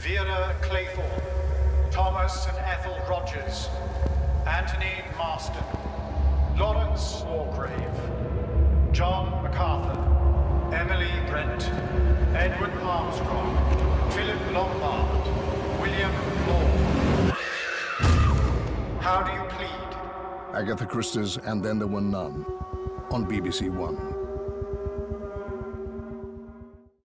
Vera Claythorne, Thomas and Ethel Rogers, Anthony Marston, Lawrence Wargrave, John MacArthur, Emily Brent, Edward Armstrong, Philip Lombard, William Blore. How do you plead? Agatha Christie's And Then There Were None on BBC One.